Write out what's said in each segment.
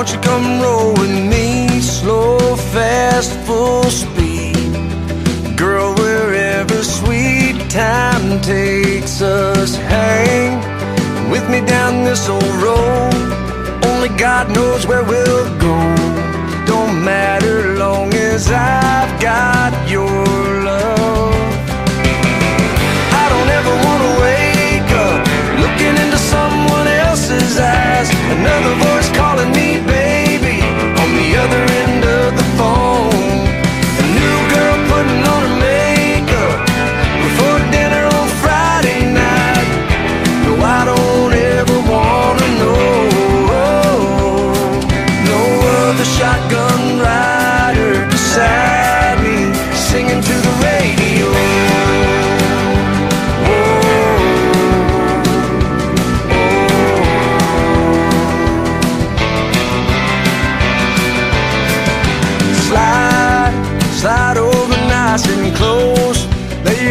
Won't you come roll with me? Slow, fast, full speed. Girl, wherever sweet time takes us, hang with me down this old road. Only God knows where we'll go. Don't matter long as I. Another voice calling me baby on the other end of the phone. A new girl putting on her makeup before dinner on Friday night. No, I don't ever wanna know. No other shotgun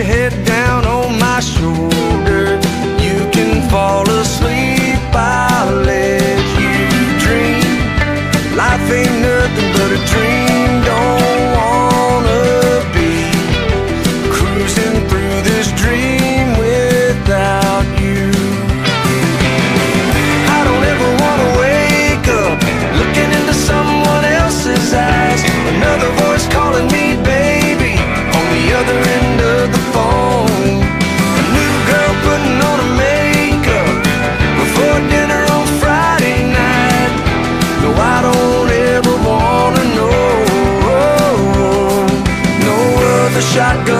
head down on my shoulder. You can fall asleep. I'll let you dream. Life ain't shotgun